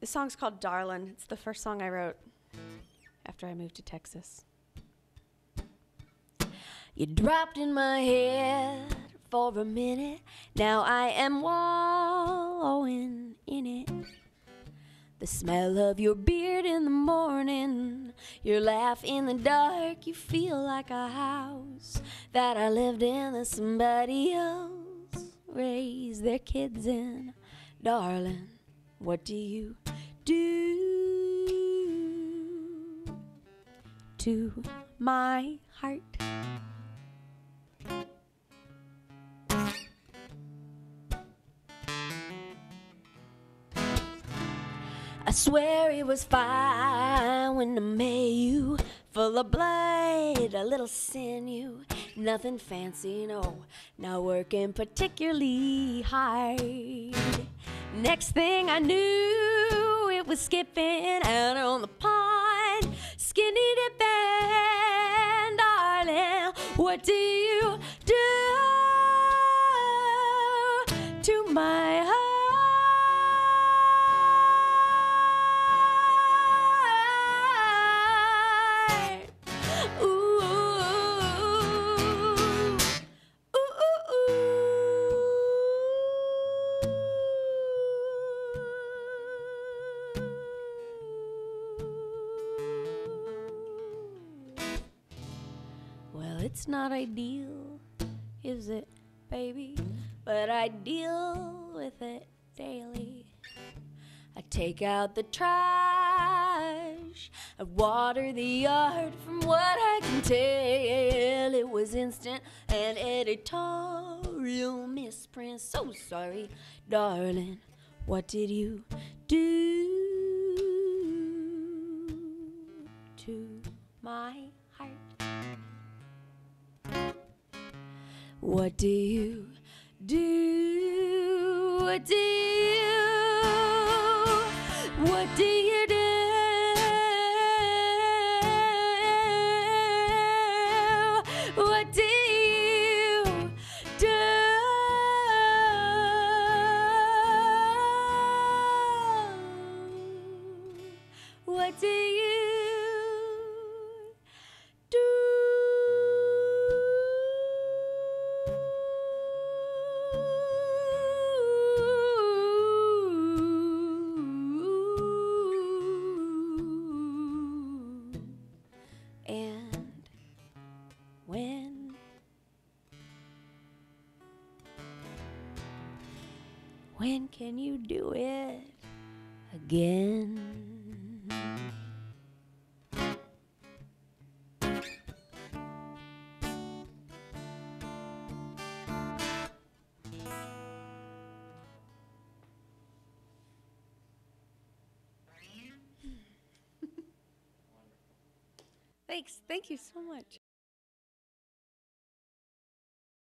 This song's called Darlin'. It's the first song I wrote after I moved to Texas. You dropped in my head for a minute. Now I am wallowing in it. The smell of your beard in the morning, your laugh in the dark, you feel like a house that I lived in that somebody else raised their kids in. Darling, what do you do to my heart? I swear it was fine when I met you. Full of blood, a little sinew. Nothing fancy, no. Not working particularly hard. Next thing I knew, it was skipping out on the pond. Skinny dipping, darling. What do you do to my Well, it's not ideal, is it, baby? But I deal with it daily. I take out the trash. I water the yard. From what I can tell, it was instant and editorial misprint. So sorry, darling. What did you do to my What do you do? What do you? What do you do? What do you when can you do it again? Thanks. Thank you so much.